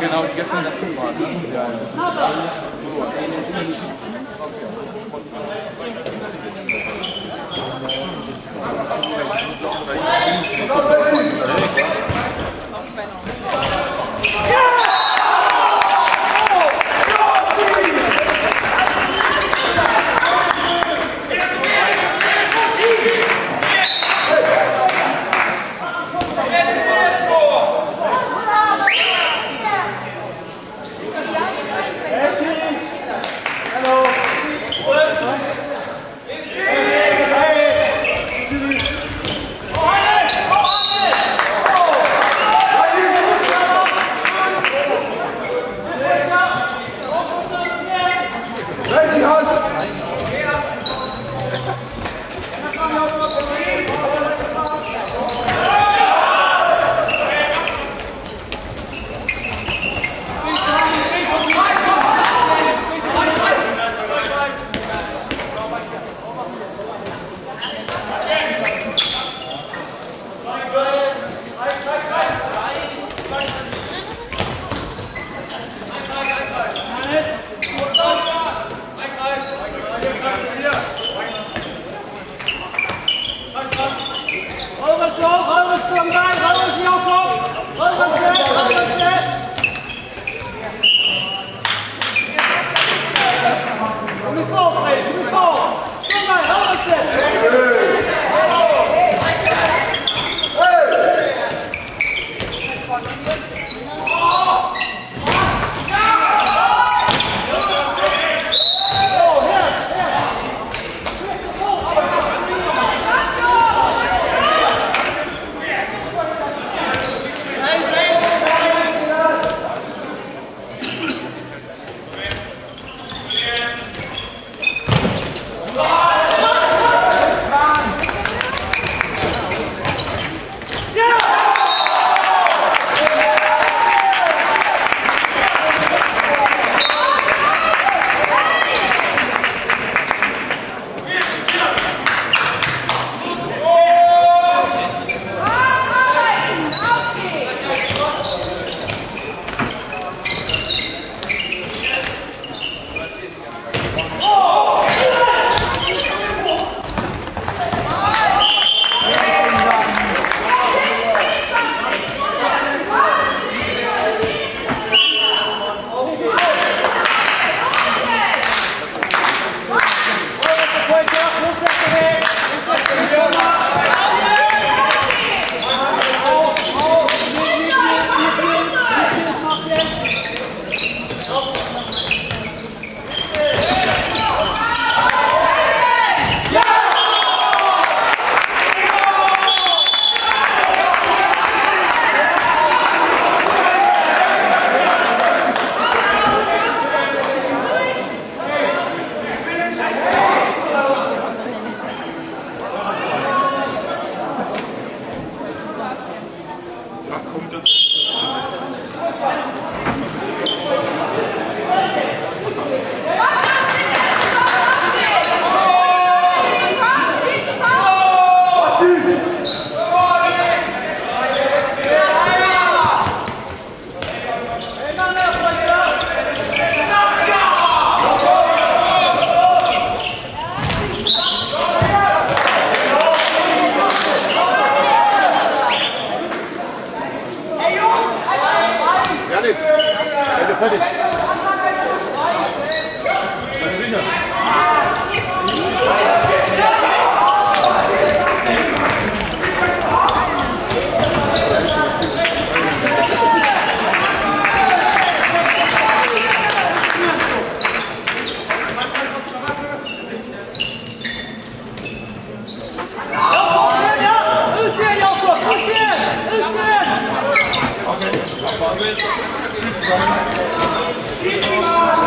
Genau, gestern das war. aí. Ach, kommt das? alles. Also fertig. します。